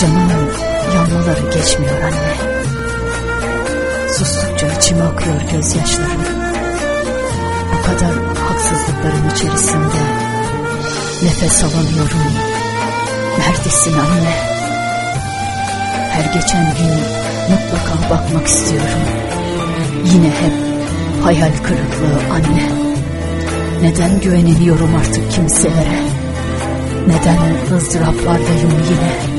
Canımın yanmaları geçmiyor anne. Sustukça içime akıyor gözyaşlarım. Bu kadar haksızlıkların içerisinde nefes alamıyorum. Neredesin anne? Her geçen gün mutlaka bakmak istiyorum. Yine hep hayal kırıklığı anne. Neden güvenemiyorum artık kimselere? Neden ızdıraplardayım yine?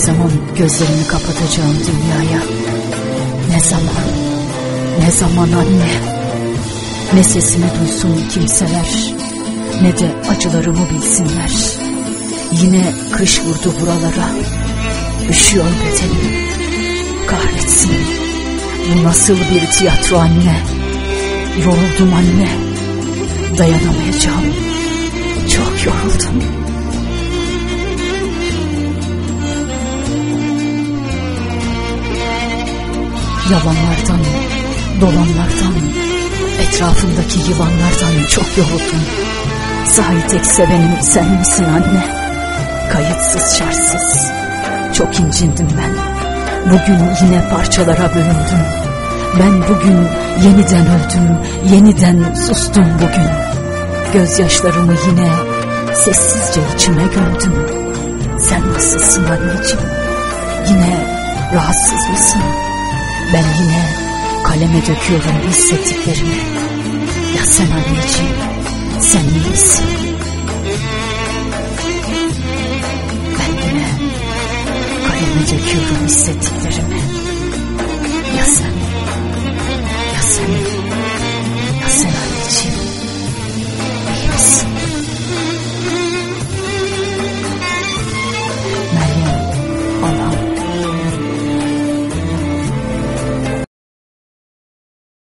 Zaman gözlerimi kapatacağım dünyaya? Ne zaman? Ne zaman anne? Ne sesimi duysun kimseler, ne de acılarımı bilsinler. Yine kış vurdu buralara, üşüyor bedenim. Kahretsin, bu nasıl bir tiyatro anne? Yoruldum anne, dayanamayacağım. Çok yoruldum. Yalanlardan, dolanlardan, etrafındaki yılanlardan çok yoruldum. Sahi tek sevenim sen misin anne? Kayıtsız şartsız. Çok incindim ben. Bugün yine parçalara bölündüm. Ben bugün yeniden öldüm, yeniden sustum bugün. Gözyaşlarımı yine sessizce içime gömdüm. Sen nasılsın anneciğim? Yine rahatsız mısın? Ben yine kaleme döküyorum hissettiklerimi. Ya sen anneciğim, sen iyi? Ben yine kaleme döküyorum hissettiklerimi. Ya sen...